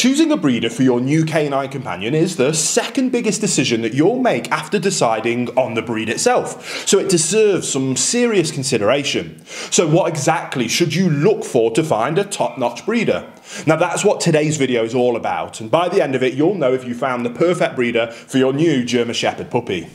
Choosing a breeder for your new canine companion is the second biggest decision that you'll make after deciding on the breed itself, so it deserves some serious consideration. So, what exactly should you look for to find a top notch breeder? Now, that's what today's video is all about, and by the end of it, you'll know if you found the perfect breeder for your new German Shepherd puppy.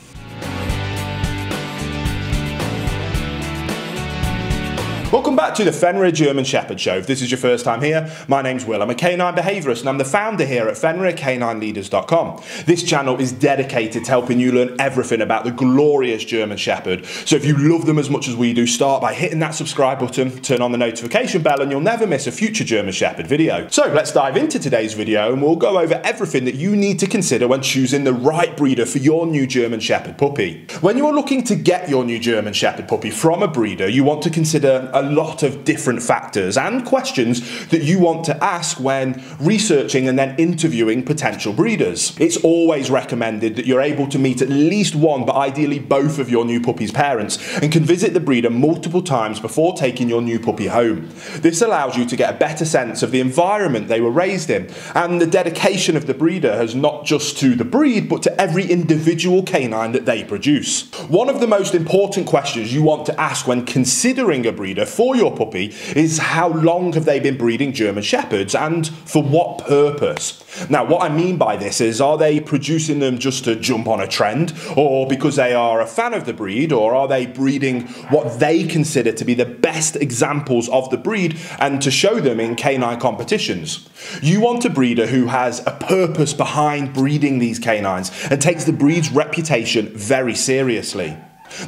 Welcome back to the Fenrir German Shepherd Show. If this is your first time here, my name's Will. I'm a canine behaviourist and I'm the founder here at FenrirCanineLeaders.com. This channel is dedicated to helping you learn everything about the glorious German Shepherd. So if you love them as much as we do, start by hitting that subscribe button, turn on the notification bell, and you'll never miss a future German Shepherd video. So let's dive into today's video and we'll go over everything that you need to consider when choosing the right breeder for your new German Shepherd puppy. When you are looking to get your new German Shepherd puppy from a breeder, you want to consider a lot of different factors and questions that you want to ask when researching and then interviewing potential breeders. It's always recommended that you're able to meet at least one, but ideally both of your new puppy's parents, and can visit the breeder multiple times before taking your new puppy home. This allows you to get a better sense of the environment they were raised in and the dedication of the breeder has not just to the breed, but to every individual canine that they produce. One of the most important questions you want to ask when considering a breeder for your puppy is how long have they been breeding German Shepherds and for what purpose? Now, what I mean by this is are they producing them just to jump on a trend or because they are a fan of the breed or are they breeding what they consider to be the best examples of the breed and to show them in canine competitions? You want a breeder who has a purpose behind breeding these canines and takes the breed's reputation very seriously.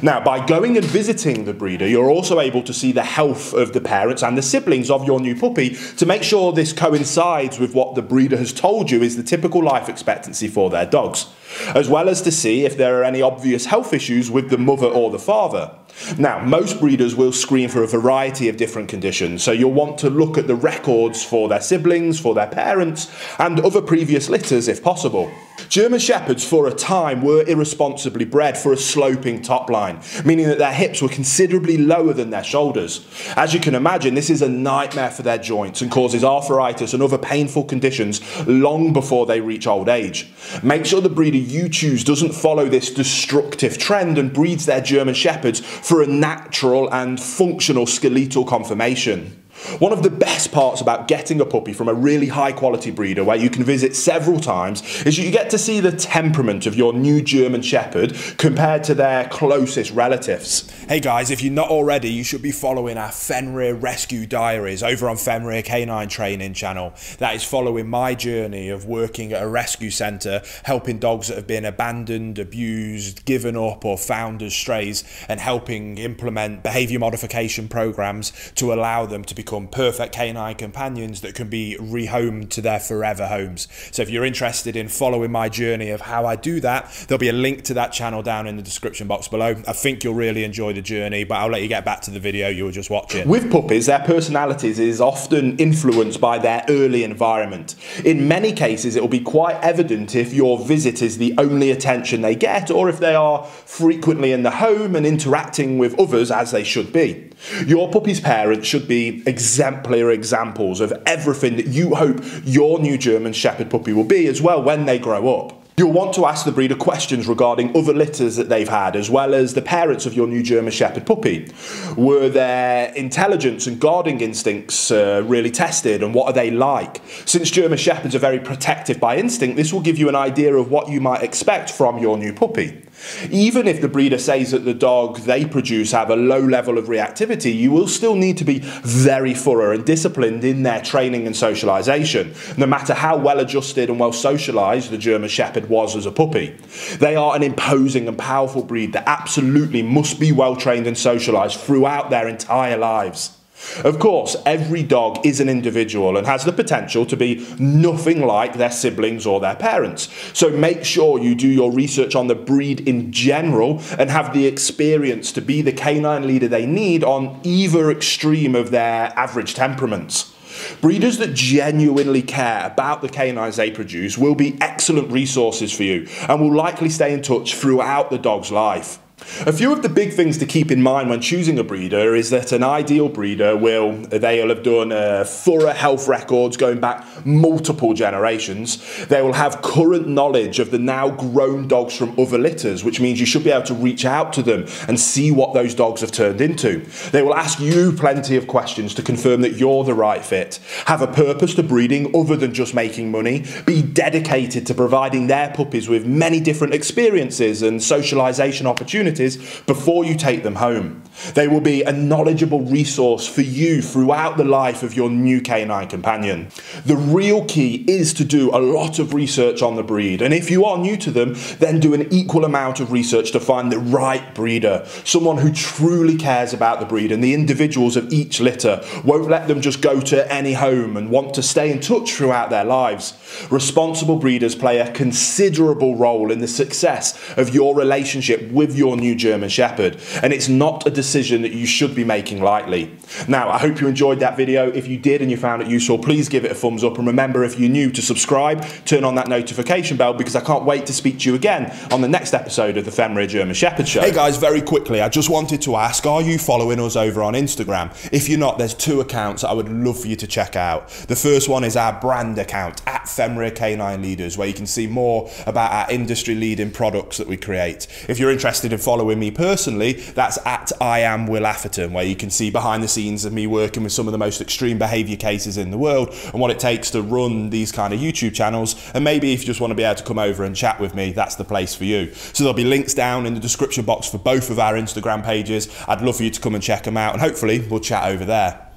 Now, by going and visiting the breeder, you're also able to see the health of the parents and the siblings of your new puppy to make sure this coincides with what the breeder has told you is the typical life expectancy for their dogs, as well as to see if there are any obvious health issues with the mother or the father. Now, most breeders will screen for a variety of different conditions, so you'll want to look at the records for their siblings, for their parents, and other previous litters if possible. German Shepherds for a time were irresponsibly bred for a sloping top line, meaning that their hips were considerably lower than their shoulders. As you can imagine, this is a nightmare for their joints and causes arthritis and other painful conditions long before they reach old age. Make sure the breeder you choose doesn't follow this destructive trend and breeds their German Shepherds for a natural and functional skeletal conformation. One of the best parts about getting a puppy from a really high quality breeder where you can visit several times is you get to see the temperament of your new German Shepherd compared to their closest relatives. Hey guys, if you're not already, you should be following our Fenrir Rescue Diaries over on Fenrir Canine Training channel. That is following my journey of working at a rescue centre, helping dogs that have been abandoned, abused, given up, or found as strays, and helping implement behaviour modification programs to allow them to become perfect canine companions that can be rehomed to their forever homes. So if you're interested in following my journey of how I do that, there'll be a link to that channel down in the description box below. I think you'll really enjoy the journey, but I'll let you get back to the video you were just watching. With puppies, their personalities is often influenced by their early environment. In many cases, it will be quite evident if your visit is the only attention they get or if they are frequently in the home and interacting with others as they should be. Your puppy's parents should be exemplary examples of everything that you hope your new German Shepherd puppy will be as well when they grow up. You'll want to ask the breeder questions regarding other litters that they've had, as well as the parents of your new German Shepherd puppy. Were their intelligence and guarding instincts uh, really tested, and what are they like? Since German Shepherds are very protective by instinct, this will give you an idea of what you might expect from your new puppy. Even if the breeder says that the dog they produce have a low level of reactivity, you will still need to be very thorough and disciplined in their training and socialisation, no matter how well adjusted and well socialised the German Shepherd was as a puppy. They are an imposing and powerful breed that absolutely must be well trained and socialised throughout their entire lives. Of course, every dog is an individual and has the potential to be nothing like their siblings or their parents. So make sure you do your research on the breed in general and have the experience to be the canine leader they need on either extreme of their average temperaments. Breeders that genuinely care about the canines they produce will be excellent resources for you and will likely stay in touch throughout the dog's life. A few of the big things to keep in mind when choosing a breeder is that an ideal breeder will they'll have done uh, thorough health records going back multiple generations. They will have current knowledge of the now grown dogs from other litters, which means you should be able to reach out to them and see what those dogs have turned into. They will ask you plenty of questions to confirm that you're the right fit. Have a purpose to breeding other than just making money. Be dedicated to providing their puppies with many different experiences and socialization opportunities opportunities before you take them home. They will be a knowledgeable resource for you throughout the life of your new canine companion. The real key is to do a lot of research on the breed, and if you are new to them, then do an equal amount of research to find the right breeder, someone who truly cares about the breed and the individuals of each litter, won't let them just go to any home and want to stay in touch throughout their lives. Responsible breeders play a considerable role in the success of your relationship with your new German Shepherd, and it's not a decision that you should be making lightly. Now, I hope you enjoyed that video. If you did and you found it useful, please give it a thumbs up, and remember, if you're new, to subscribe, turn on that notification bell, because I can't wait to speak to you again on the next episode of the Fenrir German Shepherd Show. Hey guys, very quickly, I just wanted to ask, are you following us over on Instagram? If you're not, there's two accounts I would love for you to check out. The first one is our brand account, at Fenrir Canine Leaders, where you can see more about our industry leading products that we create. If you're interested in following me personally, that's at I am Will Atherton, where you can see behind the scenes of me working with some of the most extreme behaviour cases in the world and what it takes to run these kind of YouTube channels. And maybe if you just want to be able to come over and chat with me, that's the place for you. So there'll be links down in the description box for both of our Instagram pages. I'd love for you to come and check them out, and hopefully we'll chat over there.